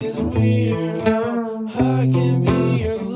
It's weird how I can be your